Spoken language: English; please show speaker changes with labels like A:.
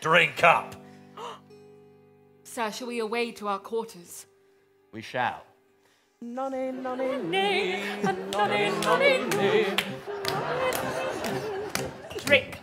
A: Drink up.
B: Sir, shall we away to our quarters?
C: We shall.
D: Nonny, nonny, nonny, nonny. Drink.